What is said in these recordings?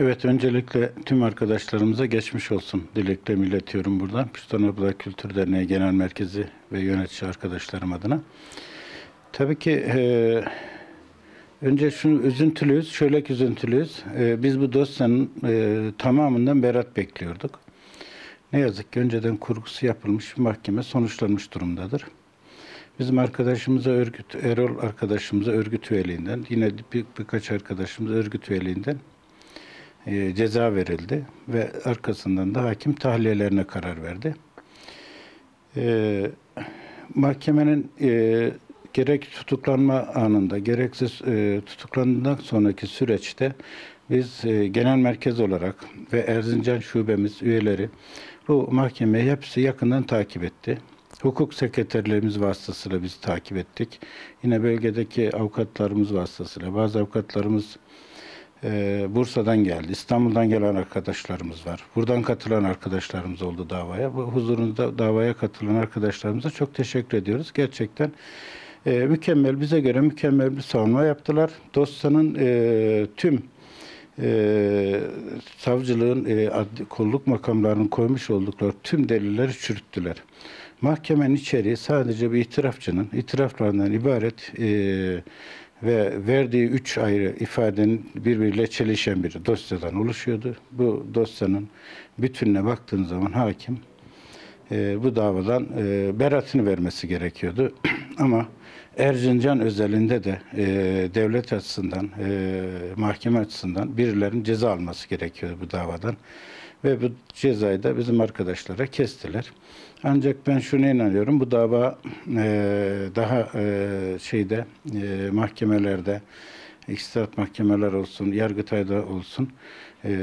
Evet, öncelikle tüm arkadaşlarımıza geçmiş olsun dileklerimi iletiyorum buradan. Püstan Abla Kültür Derneği Genel Merkezi ve yönetici arkadaşlarım adına. Tabii ki e, önce şunu üzüntülüyüz, şöyle ki üzüntülüyüz. E, biz bu dosyanın e, tamamından berat bekliyorduk. Ne yazık ki önceden kurgusu yapılmış mahkeme sonuçlanmış durumdadır. Bizim arkadaşımıza örgüt, Erol arkadaşımıza örgüt üyeliğinden, yine bir, birkaç arkadaşımız örgüt üyeliğinden e, ceza verildi ve arkasından da hakim tahliyelerine karar verdi. E, mahkemenin e, gerek tutuklanma anında gerekse e, tutuklandıktan sonraki süreçte biz genel merkez olarak ve Erzincan şubemiz üyeleri bu mahkemeyi hepsi yakından takip etti. Hukuk sekreterlerimiz vasıtasıyla biz takip ettik. Yine bölgedeki avukatlarımız vasıtasıyla bazı avukatlarımız e, Bursa'dan geldi. İstanbul'dan gelen arkadaşlarımız var. Buradan katılan arkadaşlarımız oldu davaya. Bu huzurunuzda davaya katılan arkadaşlarımıza çok teşekkür ediyoruz. Gerçekten e, mükemmel, bize göre mükemmel bir savunma yaptılar. Dosyanın e, tüm e, savcılığın e, adli, kolluk makamlarının koymuş oldukları tüm delilleri çürüttüler. Mahkemenin içeriği sadece bir itirafçının itiraflarından ibaret e, ve verdiği üç ayrı ifadenin birbiriyle çelişen bir dosyadan oluşuyordu. Bu dosyanın bütününe baktığınız zaman hakim e, bu davadan e, beratını vermesi gerekiyordu. Ama Erzincan özelinde de e, devlet açısından, e, mahkeme açısından birilerinin ceza alması gerekiyor bu davadan. Ve bu cezayı da bizim arkadaşlara kestiler. Ancak ben şuna inanıyorum, bu dava e, daha e, şeyde e, mahkemelerde, iktisat mahkemeler olsun, Yargıtay'da olsun, e,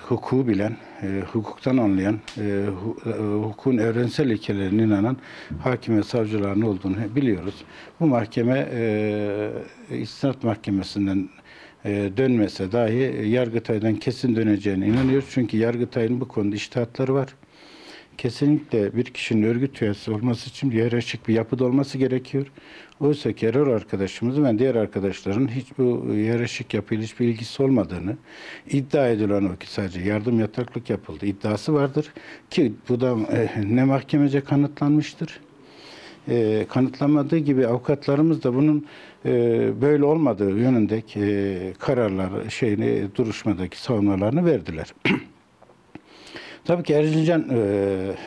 hukuku bilen, e, hukuktan anlayan, e, hu, e, hukukun evrensel ilkelerine inanan hakim ve savcıların olduğunu biliyoruz. Bu mahkeme e, istinat mahkemesinden dönmese dahi Yargıtay'dan kesin döneceğine inanıyoruz. Çünkü Yargıtay'ın bu konuda iştihatları var kesinlikle bir kişinin örgüt üyesi olması için hiyerarşik bir yapıda olması gerekiyor. Oysa ki Erol arkadaşımızın ve diğer arkadaşların hiç bu hiyerarşik yapıyla hiçbir ilgisi olmadığını iddia edilen o ki sadece yardım yataklık yapıldı iddiası vardır. Ki bu da e, ne mahkemece kanıtlanmıştır. E, kanıtlanmadığı gibi avukatlarımız da bunun e, böyle olmadığı yönündeki e, kararlar şeyini duruşmadaki savunmalarını verdiler. Tabii ki Erzincan e,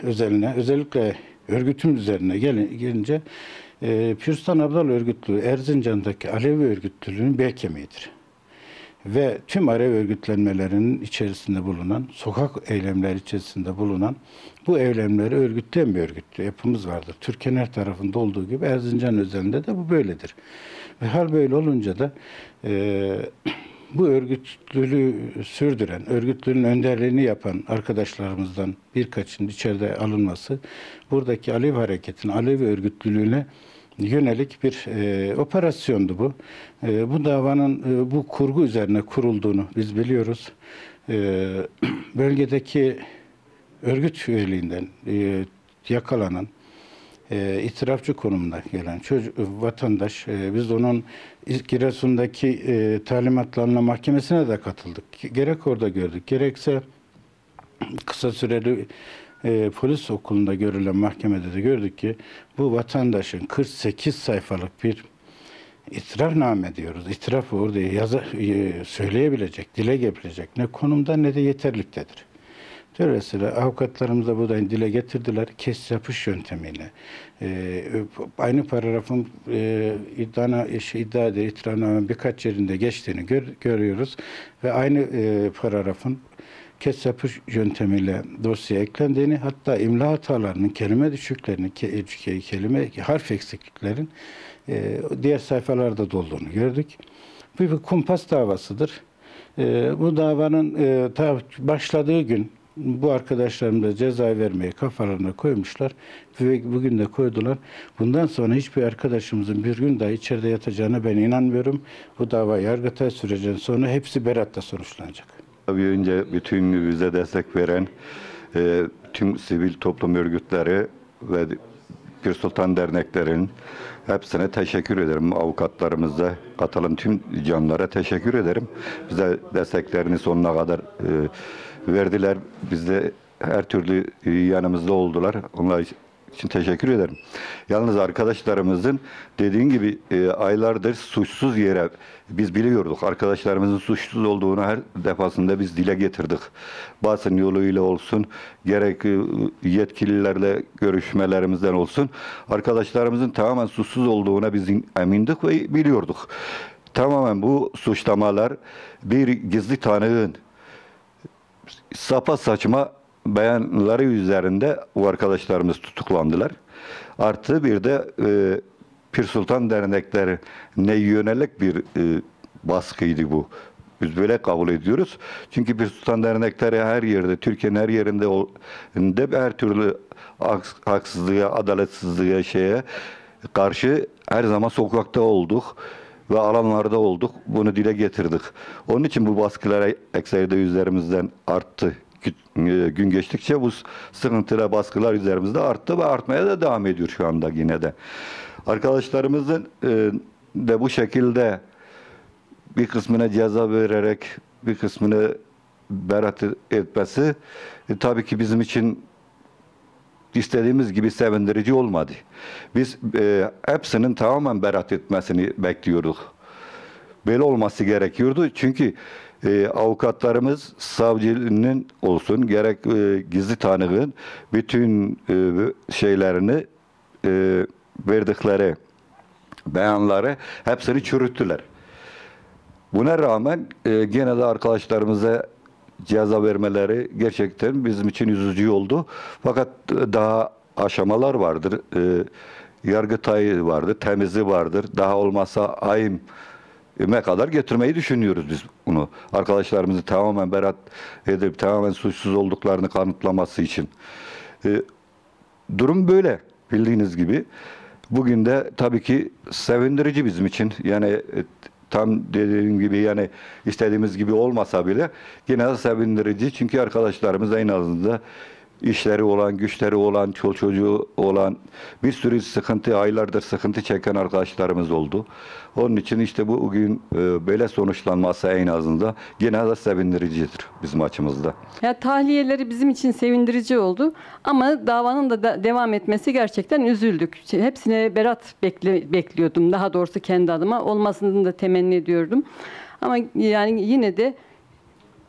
özeline, özellikle örgütün üzerine gelin, gelince e, Pürstan Abdal örgütlüğü Erzincan'daki Alevi örgütlülüğünün bel kemiğidir. Ve tüm Alevi örgütlenmelerinin içerisinde bulunan, sokak eylemleri içerisinde bulunan bu eylemleri örgütleyen bir örgütlü yapımız vardır. Türkiye'nin her tarafında olduğu gibi Erzincan özelinde de bu böyledir. Ve hal böyle olunca da e, bu örgütlülüğü sürdüren, örgütlülüğün önderliğini yapan arkadaşlarımızdan birkaçının içeride alınması, buradaki Alevi hareketin, Alevi örgütlülüğüne yönelik bir e, operasyondu bu. E, bu davanın e, bu kurgu üzerine kurulduğunu biz biliyoruz. E, bölgedeki örgüt üyeliğinden e, yakalanan, e, itirafçı konumuna gelen çocuk, vatandaş, e, biz onun Giresun'daki e, talimatlarına mahkemesine de katıldık. Gerek orada gördük, gerekse kısa süreli e, polis okulunda görülen mahkemede de gördük ki bu vatandaşın 48 sayfalık bir itirafname diyoruz. İtiraf orada yazı, e, söyleyebilecek, dile getirecek ne konumda ne de yeterliktedir. Dolayısıyla avukatlarımız da buradan dile getirdiler. Kes yapış yöntemiyle. Ee, aynı paragrafın e, iddiana, şey, iddia eder, itirafnamenin birkaç yerinde geçtiğini gör, görüyoruz. Ve aynı e, paragrafın kes yapış yöntemiyle dosya eklendiğini hatta imla hatalarının, kelime düşüklerinin, ke, kelime harf eksikliklerin e, diğer sayfalarda dolduğunu gördük. Bu bir kumpas davasıdır. E, bu davanın e, ta başladığı gün bu arkadaşlarım da ceza vermeyi kafalarına koymuşlar ve bugün de koydular. Bundan sonra hiçbir arkadaşımızın bir gün daha içeride yatacağına ben inanmıyorum. Bu dava Yargıtay sürecinin sonra hepsi beratta sonuçlanacak. Tabii önce bütün bize destek veren e, tüm sivil toplum örgütleri ve Pir Sultan derneklerin hepsine teşekkür ederim. Avukatlarımıza, katılan tüm canlara teşekkür ederim. Bize desteklerini sonuna kadar e, verdiler. Biz de her türlü yanımızda oldular. Onlar için teşekkür ederim. Yalnız arkadaşlarımızın dediğin gibi e, aylardır suçsuz yere biz biliyorduk. Arkadaşlarımızın suçsuz olduğunu her defasında biz dile getirdik. Basın yoluyla olsun, gerek e, yetkililerle görüşmelerimizden olsun. Arkadaşlarımızın tamamen suçsuz olduğuna biz emindik ve biliyorduk. Tamamen bu suçlamalar bir gizli tanığın sapa saçma beyanları üzerinde o arkadaşlarımız tutuklandılar. Artı bir de e, Pir Sultan derneklerine yönelik bir e, baskıydı bu. Biz böyle kabul ediyoruz. Çünkü Pir Sultan dernekleri her yerde, Türkiye'nin her yerinde de her türlü haks- haksızlığa, adaletsizliğe şeye karşı her zaman sokakta olduk ve alanlarda olduk. Bunu dile getirdik. Onun için bu baskılar ekserde üzerimizden arttı. E, Gün geçtikçe bu sıkıntılar, baskılar üzerimizde arttı ve artmaya da devam ediyor şu anda yine de. Arkadaşlarımızın e, de bu şekilde bir kısmına ceza vererek bir kısmını beraat etmesi e, tabii ki bizim için istediğimiz gibi sevindirici olmadı. Biz e, hepsinin tamamen beraat etmesini bekliyorduk. Böyle olması gerekiyordu. Çünkü e, avukatlarımız savcının olsun gerek e, gizli tanığın bütün e, şeylerini e, verdikleri beyanları hepsini çürüttüler. Buna rağmen e, gene de arkadaşlarımıza ceza vermeleri gerçekten bizim için üzücü oldu. Fakat daha aşamalar vardır. E, Yargıtay vardır, temizi vardır. Daha olmazsa ayım ne kadar getirmeyi düşünüyoruz biz bunu. Arkadaşlarımızı tamamen berat edip tamamen suçsuz olduklarını kanıtlaması için. E, durum böyle bildiğiniz gibi. Bugün de tabii ki sevindirici bizim için. Yani e, tam dediğim gibi yani istediğimiz gibi olmasa bile yine de sevindirici. Çünkü arkadaşlarımız en azından işleri olan, güçleri olan, çol çocuğu olan bir sürü sıkıntı, aylardır sıkıntı çeken arkadaşlarımız oldu. Onun için işte bu bugün e, böyle sonuçlanması en azından yine de sevindiricidir bizim açımızda. Ya tahliyeleri bizim için sevindirici oldu ama davanın da, da devam etmesi gerçekten üzüldük. Hepsine berat bekle, bekliyordum. Daha doğrusu kendi adıma olmasını da temenni ediyordum. Ama yani yine de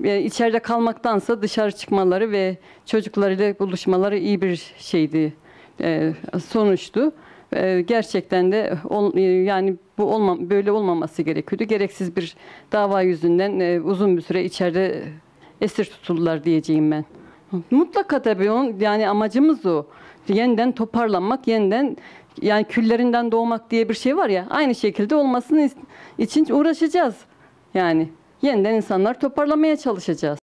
e, içeride kalmaktansa dışarı çıkmaları ve çocuklarıyla buluşmaları iyi bir şeydi, e, sonuçtu. E, gerçekten de e, yani bu olma, böyle olmaması gerekiyordu. Gereksiz bir dava yüzünden uzun bir süre içeride esir tutuldular diyeceğim ben. Mutlaka tabii onun, yani amacımız o. Yeniden toparlanmak, yeniden yani küllerinden doğmak diye bir şey var ya aynı şekilde olmasını için uğraşacağız. Yani yeniden insanlar toparlamaya çalışacağız.